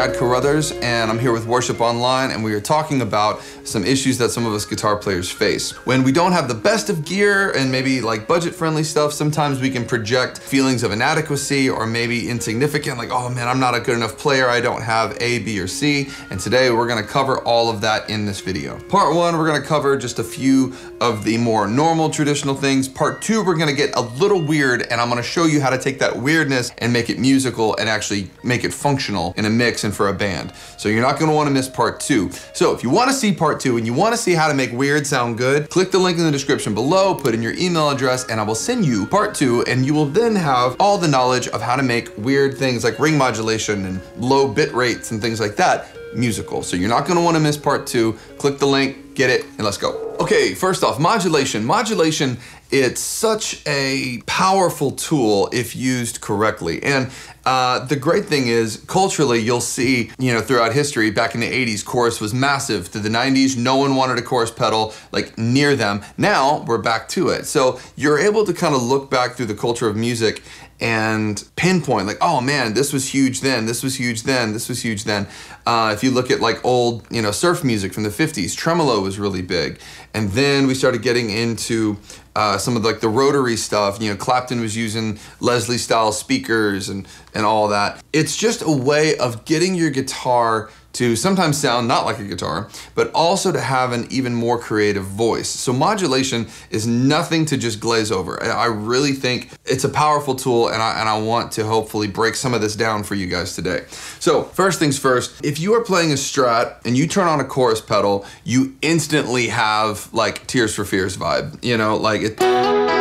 Chad Carruthers, and I'm here with Worship Online, and we are talking about some issues that some of us guitar players face. When we don't have the best of gear and maybe like budget friendly stuff, sometimes we can project feelings of inadequacy or maybe insignificant, like, oh man, I'm not a good enough player, I don't have A, B, or C. And today we're gonna cover all of that in this video. Part one, we're gonna cover just a few of the more normal traditional things. Part two, we're gonna get a little weird, and I'm gonna show you how to take that weirdness and make it musical and actually make it functional in a mix and for a band. So you're not gonna wanna miss part two. So if you wanna see part two and you wanna see how to make weird sound good, click the link in the description below, put in your email address, and I will send you part two, and you will then have all the knowledge of how to make weird things like ring modulation and low bit rates and things like that musical. So you're not gonna wanna miss part two. Click the link, get it, and let's go. Okay, first off, modulation. Modulation, it's such a powerful tool if used correctly. And uh, the great thing is, culturally, you'll see, you know, throughout history, back in the 80s, chorus was massive. Through the 90s, no one wanted a chorus pedal like near them. Now we're back to it. So you're able to kind of look back through the culture of music and pinpoint like oh man this was huge then this was huge then this was huge then uh, if you look at like old you know surf music from the 50s tremolo was really big and then we started getting into uh, some of like the rotary stuff you know clapton was using leslie style speakers and and all that. It's just a way of getting your guitar to sometimes sound not like a guitar, but also to have an even more creative voice. So modulation is nothing to just glaze over. I really think it's a powerful tool and I, and I want to hopefully break some of this down for you guys today. So first things first, if you are playing a Strat and you turn on a chorus pedal, you instantly have like Tears for Fears vibe, you know, like it.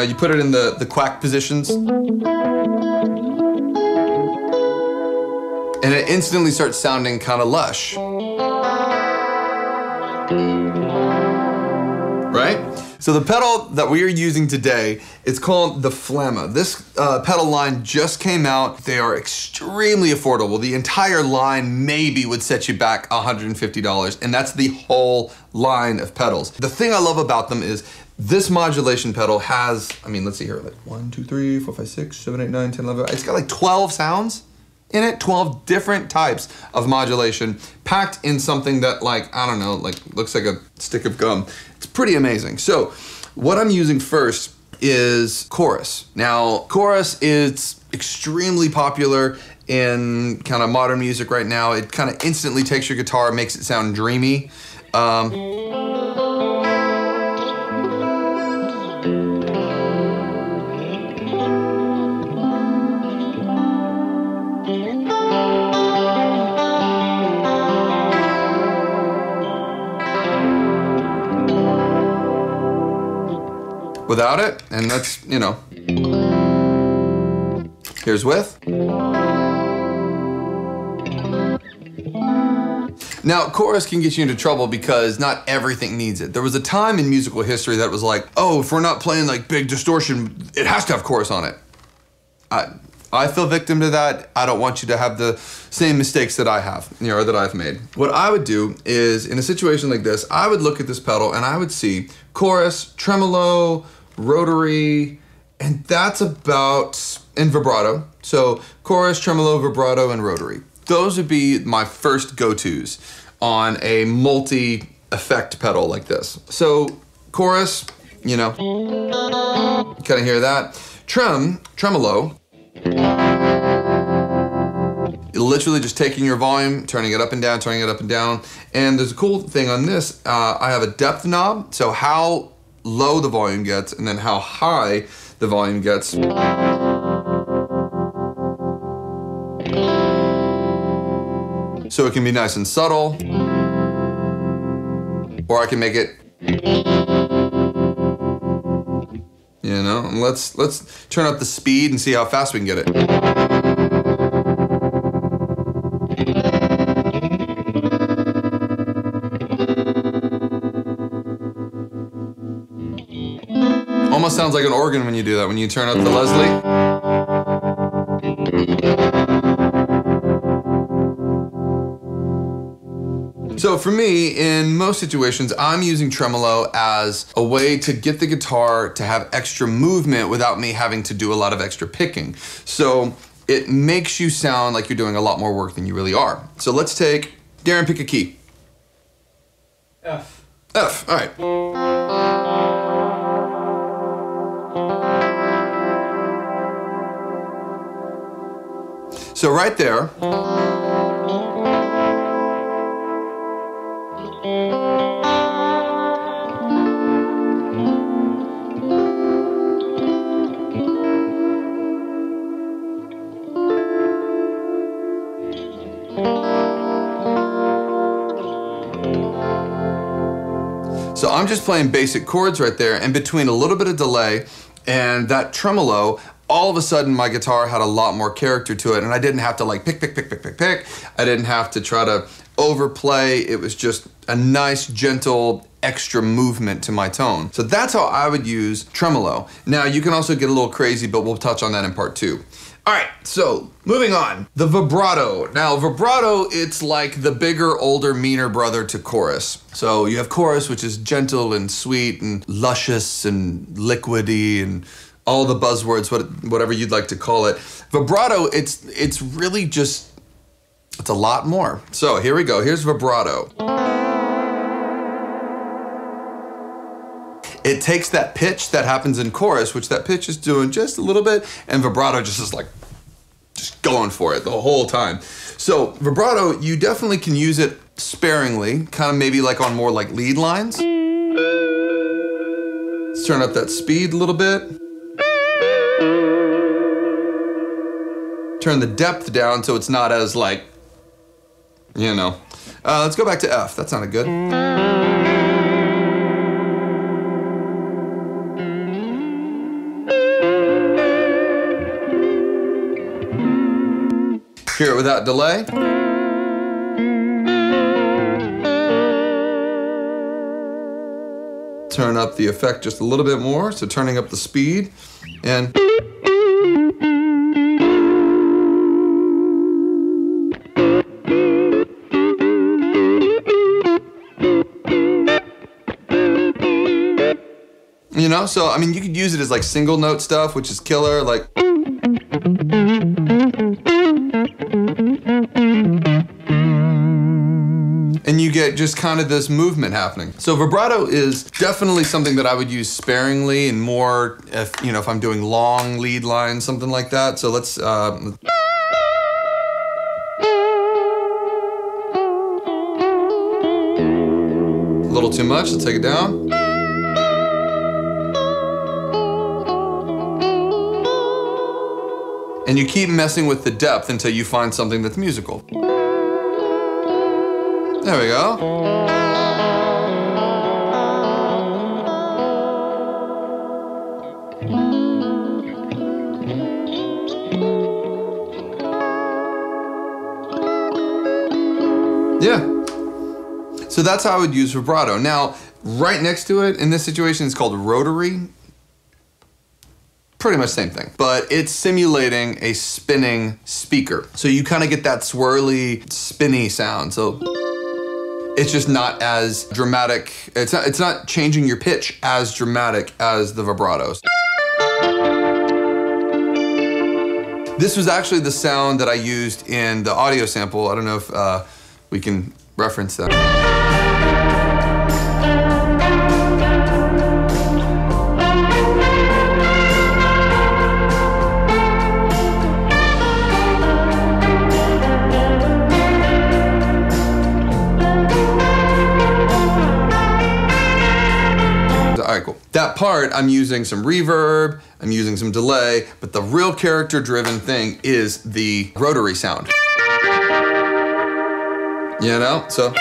Know, you put it in the, the quack positions. And it instantly starts sounding kind of lush. Right? So the pedal that we are using today, it's called the Flamma. This uh, pedal line just came out. They are extremely affordable. The entire line maybe would set you back $150, and that's the whole line of pedals. The thing I love about them is this modulation pedal has, I mean, let's see here, like one, two, three, four, five, six, seven, eight, nine, 10, 11. It's got like 12 sounds in it, 12 different types of modulation packed in something that like, I don't know, like looks like a stick of gum. It's pretty amazing. So what I'm using first is chorus. Now, chorus is extremely popular in kind of modern music right now. It kind of instantly takes your guitar, makes it sound dreamy. Um, without it, and that's, you know. Here's with. Now, chorus can get you into trouble because not everything needs it. There was a time in musical history that was like, oh, if we're not playing like big distortion, it has to have chorus on it. I, I feel victim to that. I don't want you to have the same mistakes that I have, you know, or that I've made. What I would do is, in a situation like this, I would look at this pedal and I would see chorus, tremolo, rotary, and that's about, in vibrato. So chorus, tremolo, vibrato, and rotary. Those would be my first go-tos on a multi-effect pedal like this. So chorus, you know, kind of hear that. Trem, tremolo, literally just taking your volume, turning it up and down, turning it up and down. And there's a cool thing on this. Uh, I have a depth knob, so how low the volume gets and then how high the volume gets. So it can be nice and subtle, or I can make it, you know, let's, let's turn up the speed and see how fast we can get it. Almost sounds like an organ when you do that, when you turn up the Leslie. So for me, in most situations, I'm using tremolo as a way to get the guitar to have extra movement without me having to do a lot of extra picking. So it makes you sound like you're doing a lot more work than you really are. So let's take, Darren, pick a key. F. F, all right. So right there, So I'm just playing basic chords right there, and between a little bit of delay and that tremolo, all of a sudden my guitar had a lot more character to it, and I didn't have to like pick, pick, pick, pick, pick, pick. I didn't have to try to overplay. It was just a nice, gentle, extra movement to my tone. So that's how I would use tremolo. Now you can also get a little crazy, but we'll touch on that in part two. All right, so moving on. The vibrato. Now, vibrato, it's like the bigger, older, meaner brother to chorus. So you have chorus, which is gentle and sweet and luscious and liquidy and all the buzzwords, what, whatever you'd like to call it. Vibrato, it's it's really just it's a lot more. So here we go. Here's vibrato. It takes that pitch that happens in chorus, which that pitch is doing just a little bit, and vibrato just is like just going for it the whole time. So vibrato, you definitely can use it sparingly, kind of maybe like on more like lead lines. Let's turn up that speed a little bit. Turn the depth down so it's not as like, you know. Uh, let's go back to F. That sounded good. Hear it without delay. Turn up the effect just a little bit more, so turning up the speed and know, so I mean, you could use it as like single note stuff, which is killer. Like, and you get just kind of this movement happening. So vibrato is definitely something that I would use sparingly and more if you know if I'm doing long lead lines, something like that. So let's. Uh, a little too much. Let's take it down. And you keep messing with the depth until you find something that's musical. There we go. Yeah. So that's how I would use vibrato. Now, right next to it in this situation is called rotary. Pretty much same thing, but it's simulating a spinning speaker. So you kind of get that swirly, spinny sound. So it's just not as dramatic. It's not, it's not changing your pitch as dramatic as the vibratos. This was actually the sound that I used in the audio sample. I don't know if uh, we can reference that. Part, I'm using some reverb, I'm using some delay, but the real character driven thing is the rotary sound. You know, so.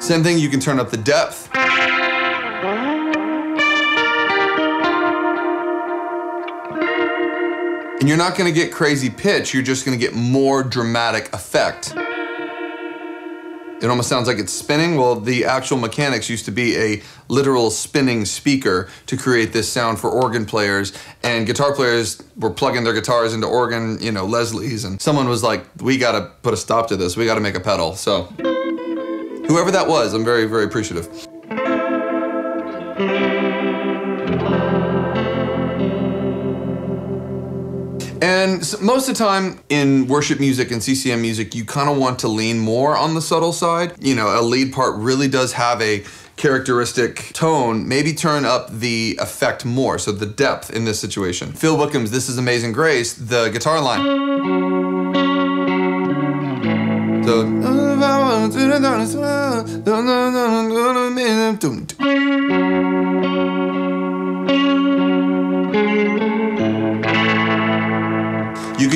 Same thing, you can turn up the depth. And you're not gonna get crazy pitch, you're just gonna get more dramatic effect. It almost sounds like it's spinning. Well, the actual mechanics used to be a literal spinning speaker to create this sound for organ players. And guitar players were plugging their guitars into organ, you know, Leslie's. And someone was like, we got to put a stop to this. We got to make a pedal. So, whoever that was, I'm very, very appreciative. And most of the time in worship music and CCM music, you kind of want to lean more on the subtle side. You know, a lead part really does have a characteristic tone, maybe turn up the effect more, so the depth in this situation. Phil Wickham's This Is Amazing Grace, the guitar line. So,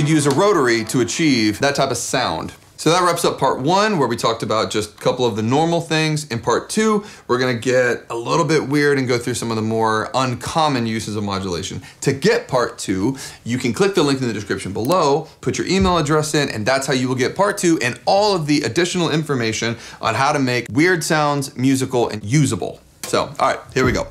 could use a rotary to achieve that type of sound. So that wraps up part one, where we talked about just a couple of the normal things. In part two, we're gonna get a little bit weird and go through some of the more uncommon uses of modulation. To get part two, you can click the link in the description below, put your email address in, and that's how you will get part two and all of the additional information on how to make weird sounds musical and usable. So, all right, here we go.